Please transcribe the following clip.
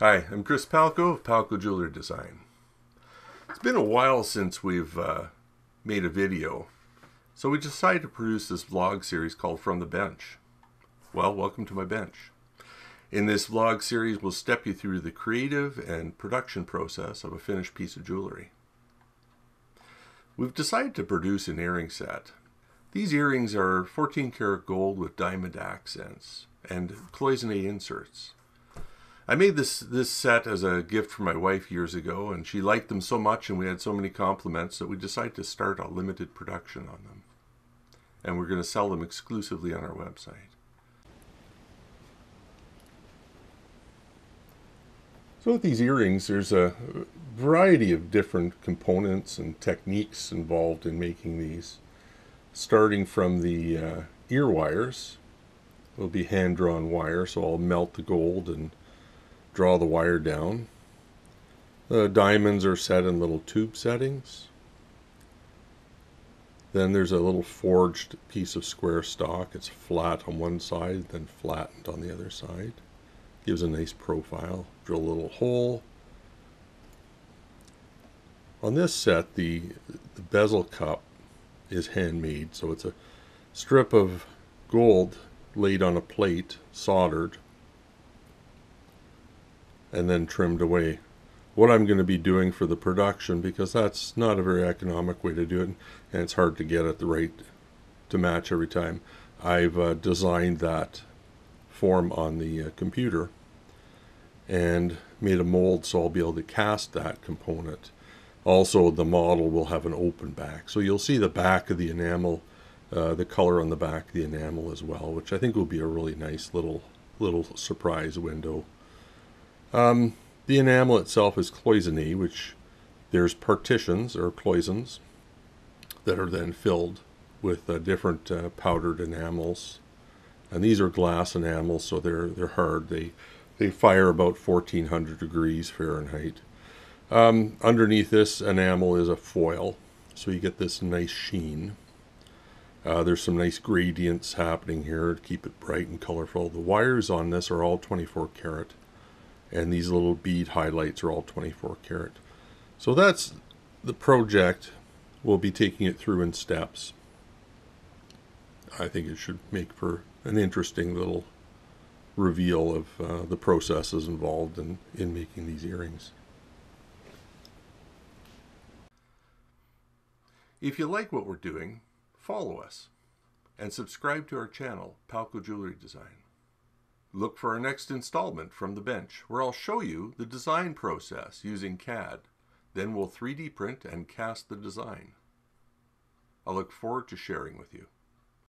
Hi, I'm Chris Palko of Palko Jewelry Design. It's been a while since we've uh, made a video, so we decided to produce this vlog series called From the Bench. Well, welcome to my bench. In this vlog series, we'll step you through the creative and production process of a finished piece of jewelry. We've decided to produce an earring set. These earrings are 14 karat gold with diamond accents and cloisonne inserts. I made this this set as a gift for my wife years ago, and she liked them so much, and we had so many compliments that we decided to start a limited production on them. And we're going to sell them exclusively on our website. So with these earrings, there's a variety of different components and techniques involved in making these. Starting from the uh, ear wires, will be hand-drawn wire, so I'll melt the gold and draw the wire down. The diamonds are set in little tube settings. Then there's a little forged piece of square stock. It's flat on one side, then flattened on the other side. Gives a nice profile. Drill a little hole. On this set, the, the bezel cup is handmade, so it's a strip of gold laid on a plate, soldered, and then trimmed away. What I'm going to be doing for the production, because that's not a very economic way to do it, and it's hard to get it the right to match every time. I've uh, designed that form on the uh, computer and made a mold so I'll be able to cast that component. Also, the model will have an open back. So you'll see the back of the enamel, uh, the color on the back of the enamel as well, which I think will be a really nice little little surprise window. Um, the enamel itself is cloisonne, which there's partitions or cloisons that are then filled with uh, different uh, powdered enamels. And these are glass enamels, so they're they're hard. They they fire about 1400 degrees Fahrenheit. Um, underneath this enamel is a foil, so you get this nice sheen. Uh, there's some nice gradients happening here to keep it bright and colorful. The wires on this are all 24 karat and these little bead highlights are all 24 karat. So that's the project. We'll be taking it through in steps. I think it should make for an interesting little reveal of uh, the processes involved in, in making these earrings. If you like what we're doing, follow us and subscribe to our channel, Palko Jewelry Design. Look for our next installment from the bench, where I'll show you the design process using CAD. Then we'll 3D print and cast the design. I look forward to sharing with you.